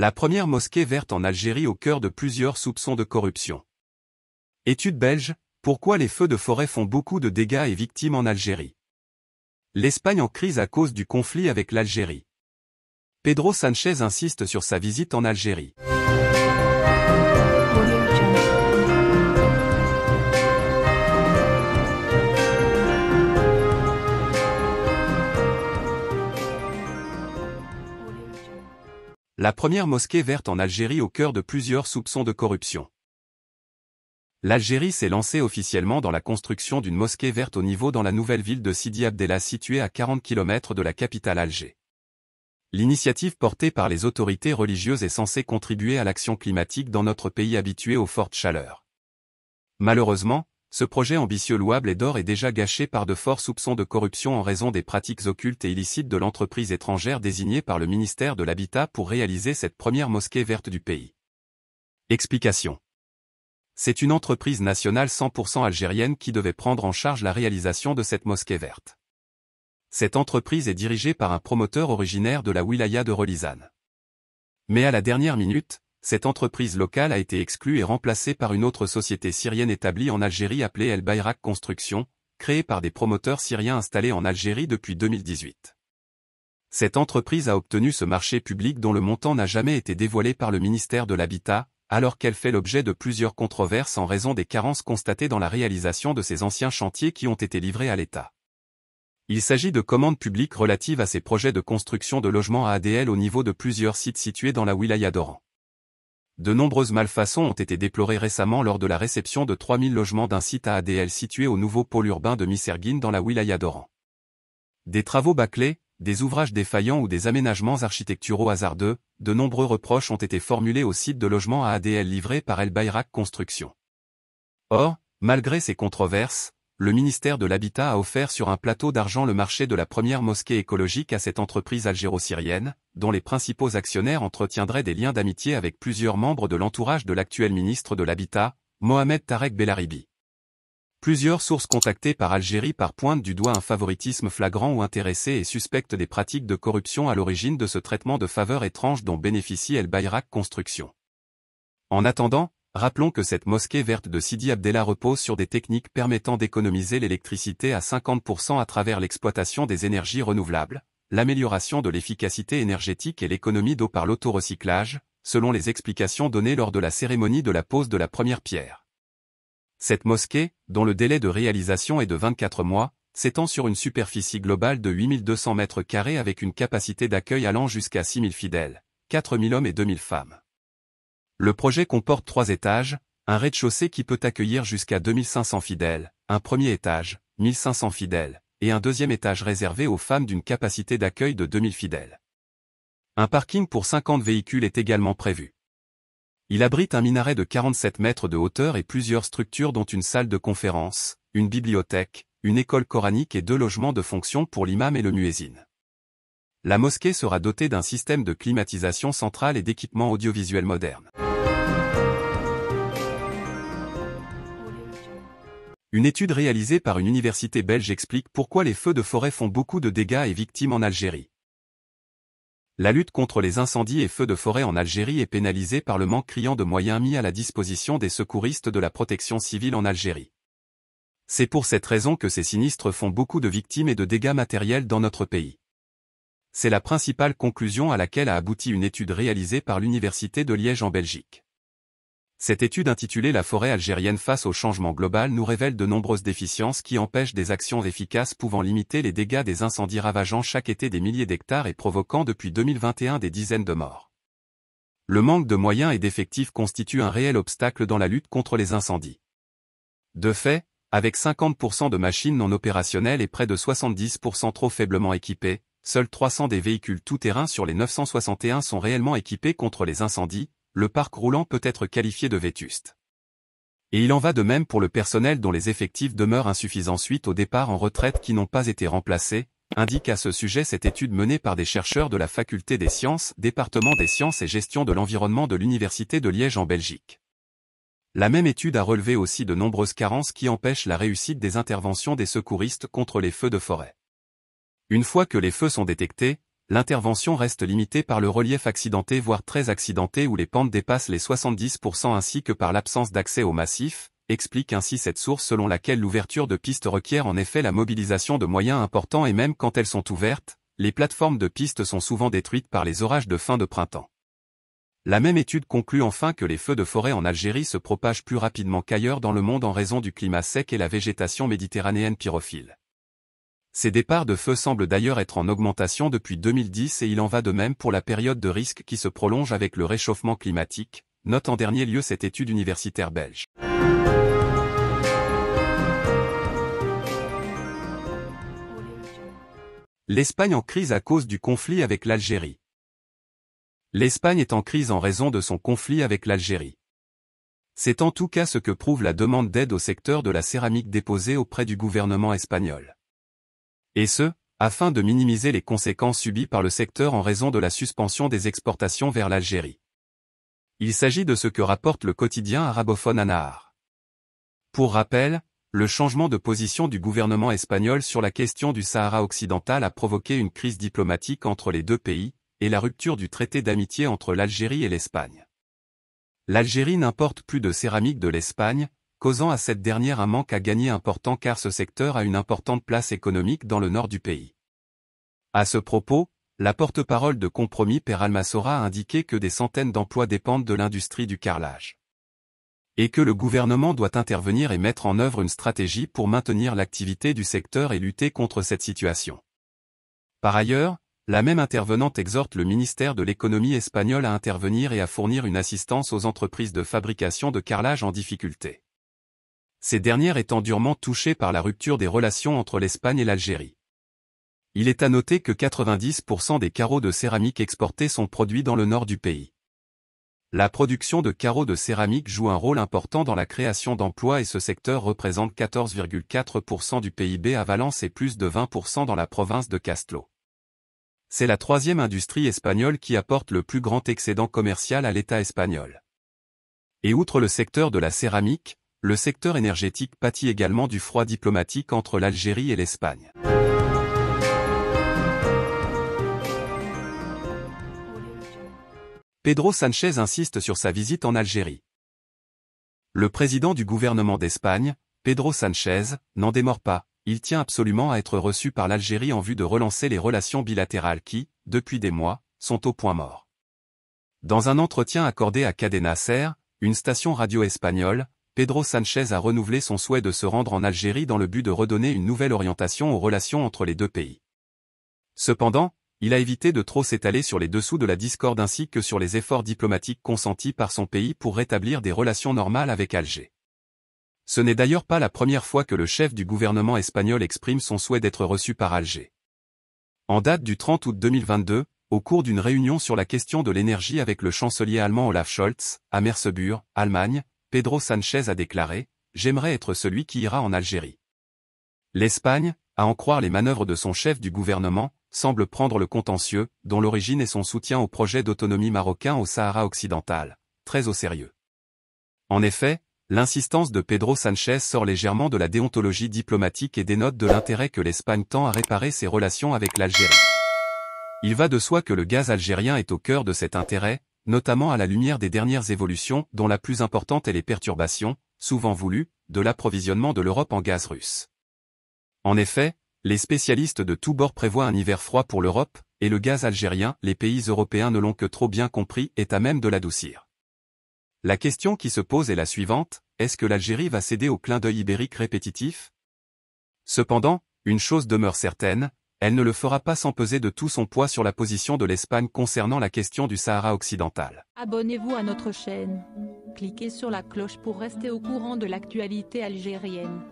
La première mosquée verte en Algérie au cœur de plusieurs soupçons de corruption. Étude belge, pourquoi les feux de forêt font beaucoup de dégâts et victimes en Algérie L'Espagne en crise à cause du conflit avec l'Algérie. Pedro Sanchez insiste sur sa visite en Algérie. La première mosquée verte en Algérie au cœur de plusieurs soupçons de corruption. L'Algérie s'est lancée officiellement dans la construction d'une mosquée verte au niveau dans la nouvelle ville de Sidi Abdellah située à 40 km de la capitale Alger. L'initiative portée par les autorités religieuses est censée contribuer à l'action climatique dans notre pays habitué aux fortes chaleurs. Malheureusement, ce projet ambitieux louable et d'or est déjà gâché par de forts soupçons de corruption en raison des pratiques occultes et illicites de l'entreprise étrangère désignée par le ministère de l'Habitat pour réaliser cette première mosquée verte du pays. Explication. C'est une entreprise nationale 100% algérienne qui devait prendre en charge la réalisation de cette mosquée verte. Cette entreprise est dirigée par un promoteur originaire de la wilaya de Relizane. Mais à la dernière minute, cette entreprise locale a été exclue et remplacée par une autre société syrienne établie en Algérie appelée El Bayrak Construction, créée par des promoteurs syriens installés en Algérie depuis 2018. Cette entreprise a obtenu ce marché public dont le montant n'a jamais été dévoilé par le ministère de l'Habitat, alors qu'elle fait l'objet de plusieurs controverses en raison des carences constatées dans la réalisation de ces anciens chantiers qui ont été livrés à l'État. Il s'agit de commandes publiques relatives à ces projets de construction de logements à ADL au niveau de plusieurs sites situés dans la wilaya d'Oran. De nombreuses malfaçons ont été déplorées récemment lors de la réception de 3000 logements d'un site à ADL situé au nouveau pôle urbain de Misserguine dans la wilaya d'Oran. Des travaux bâclés, des ouvrages défaillants ou des aménagements architecturaux hasardeux, de nombreux reproches ont été formulés au site de logement à ADL livré par El Bayrak Construction. Or, malgré ces controverses, le ministère de l'Habitat a offert sur un plateau d'argent le marché de la première mosquée écologique à cette entreprise algéro-syrienne, dont les principaux actionnaires entretiendraient des liens d'amitié avec plusieurs membres de l'entourage de l'actuel ministre de l'Habitat, Mohamed Tarek Bellaribi. Plusieurs sources contactées par Algérie par pointent du doigt un favoritisme flagrant ou intéressé et suspectent des pratiques de corruption à l'origine de ce traitement de faveur étrange dont bénéficie El Bayrak Construction. En attendant, Rappelons que cette mosquée verte de Sidi Abdellah repose sur des techniques permettant d'économiser l'électricité à 50% à travers l'exploitation des énergies renouvelables, l'amélioration de l'efficacité énergétique et l'économie d'eau par l'autorecyclage, selon les explications données lors de la cérémonie de la pose de la première pierre. Cette mosquée, dont le délai de réalisation est de 24 mois, s'étend sur une superficie globale de 8200 mètres carrés avec une capacité d'accueil allant jusqu'à 6000 fidèles, 4000 hommes et 2000 femmes. Le projet comporte trois étages, un rez-de-chaussée qui peut accueillir jusqu'à 2500 fidèles, un premier étage, 1500 fidèles, et un deuxième étage réservé aux femmes d'une capacité d'accueil de 2000 fidèles. Un parking pour 50 véhicules est également prévu. Il abrite un minaret de 47 mètres de hauteur et plusieurs structures dont une salle de conférence, une bibliothèque, une école coranique et deux logements de fonction pour l'imam et le muezzin. La mosquée sera dotée d'un système de climatisation centrale et d'équipements audiovisuels modernes. Une étude réalisée par une université belge explique pourquoi les feux de forêt font beaucoup de dégâts et victimes en Algérie. La lutte contre les incendies et feux de forêt en Algérie est pénalisée par le manque criant de moyens mis à la disposition des secouristes de la protection civile en Algérie. C'est pour cette raison que ces sinistres font beaucoup de victimes et de dégâts matériels dans notre pays. C'est la principale conclusion à laquelle a abouti une étude réalisée par l'Université de Liège en Belgique. Cette étude intitulée La forêt algérienne face au changement global nous révèle de nombreuses déficiences qui empêchent des actions efficaces pouvant limiter les dégâts des incendies ravageant chaque été des milliers d'hectares et provoquant depuis 2021 des dizaines de morts. Le manque de moyens et d'effectifs constitue un réel obstacle dans la lutte contre les incendies. De fait, avec 50% de machines non opérationnelles et près de 70% trop faiblement équipées, seuls 300 des véhicules tout-terrain sur les 961 sont réellement équipés contre les incendies, le parc roulant peut être qualifié de vétuste. Et il en va de même pour le personnel dont les effectifs demeurent insuffisants suite au départ en retraite qui n'ont pas été remplacés, indique à ce sujet cette étude menée par des chercheurs de la Faculté des sciences, département des sciences et gestion de l'environnement de l'Université de Liège en Belgique. La même étude a relevé aussi de nombreuses carences qui empêchent la réussite des interventions des secouristes contre les feux de forêt. Une fois que les feux sont détectés, l'intervention reste limitée par le relief accidenté voire très accidenté où les pentes dépassent les 70% ainsi que par l'absence d'accès au massif, explique ainsi cette source selon laquelle l'ouverture de pistes requiert en effet la mobilisation de moyens importants et même quand elles sont ouvertes, les plateformes de pistes sont souvent détruites par les orages de fin de printemps. La même étude conclut enfin que les feux de forêt en Algérie se propagent plus rapidement qu'ailleurs dans le monde en raison du climat sec et la végétation méditerranéenne pyrophile. Ces départs de feu semblent d'ailleurs être en augmentation depuis 2010 et il en va de même pour la période de risque qui se prolonge avec le réchauffement climatique, note en dernier lieu cette étude universitaire belge. L'Espagne en crise à cause du conflit avec l'Algérie. L'Espagne est en crise en raison de son conflit avec l'Algérie. C'est en tout cas ce que prouve la demande d'aide au secteur de la céramique déposée auprès du gouvernement espagnol. Et ce, afin de minimiser les conséquences subies par le secteur en raison de la suspension des exportations vers l'Algérie. Il s'agit de ce que rapporte le quotidien arabophone Anahar. Pour rappel, le changement de position du gouvernement espagnol sur la question du Sahara occidental a provoqué une crise diplomatique entre les deux pays, et la rupture du traité d'amitié entre l'Algérie et l'Espagne. L'Algérie n'importe plus de céramique de l'Espagne, causant à cette dernière un manque à gagner important car ce secteur a une importante place économique dans le nord du pays. À ce propos, la porte-parole de Compromis Per Almasora a indiqué que des centaines d'emplois dépendent de l'industrie du carrelage. Et que le gouvernement doit intervenir et mettre en œuvre une stratégie pour maintenir l'activité du secteur et lutter contre cette situation. Par ailleurs, la même intervenante exhorte le ministère de l'économie espagnol à intervenir et à fournir une assistance aux entreprises de fabrication de carrelage en difficulté. Ces dernières étant durement touchées par la rupture des relations entre l'Espagne et l'Algérie. Il est à noter que 90% des carreaux de céramique exportés sont produits dans le nord du pays. La production de carreaux de céramique joue un rôle important dans la création d'emplois et ce secteur représente 14,4% du PIB à Valence et plus de 20% dans la province de Castlo. C'est la troisième industrie espagnole qui apporte le plus grand excédent commercial à l'État espagnol. Et outre le secteur de la céramique, le secteur énergétique pâtit également du froid diplomatique entre l'Algérie et l'Espagne. Pedro Sanchez insiste sur sa visite en Algérie. Le président du gouvernement d'Espagne, Pedro Sanchez, n'en démord pas, il tient absolument à être reçu par l'Algérie en vue de relancer les relations bilatérales qui, depuis des mois, sont au point mort. Dans un entretien accordé à Cadena Ser, une station radio espagnole, Pedro Sanchez a renouvelé son souhait de se rendre en Algérie dans le but de redonner une nouvelle orientation aux relations entre les deux pays. Cependant, il a évité de trop s'étaler sur les dessous de la discorde ainsi que sur les efforts diplomatiques consentis par son pays pour rétablir des relations normales avec Alger. Ce n'est d'ailleurs pas la première fois que le chef du gouvernement espagnol exprime son souhait d'être reçu par Alger. En date du 30 août 2022, au cours d'une réunion sur la question de l'énergie avec le chancelier allemand Olaf Scholz, à Merseburg, Allemagne, Pedro Sanchez a déclaré « J'aimerais être celui qui ira en Algérie ». L'Espagne, à en croire les manœuvres de son chef du gouvernement, semble prendre le contentieux, dont l'origine est son soutien au projet d'autonomie marocain au Sahara occidental, très au sérieux. En effet, L'insistance de Pedro Sanchez sort légèrement de la déontologie diplomatique et dénote de l'intérêt que l'Espagne tend à réparer ses relations avec l'Algérie. Il va de soi que le gaz algérien est au cœur de cet intérêt, notamment à la lumière des dernières évolutions, dont la plus importante est les perturbations, souvent voulues, de l'approvisionnement de l'Europe en gaz russe. En effet, les spécialistes de tous bords prévoient un hiver froid pour l'Europe, et le gaz algérien, les pays européens ne l'ont que trop bien compris, est à même de l'adoucir. La question qui se pose est la suivante, est-ce que l'Algérie va céder au clin d'œil ibérique répétitif? Cependant, une chose demeure certaine, elle ne le fera pas sans peser de tout son poids sur la position de l'Espagne concernant la question du Sahara occidental. Abonnez-vous à notre chaîne. Cliquez sur la cloche pour rester au courant de l'actualité algérienne.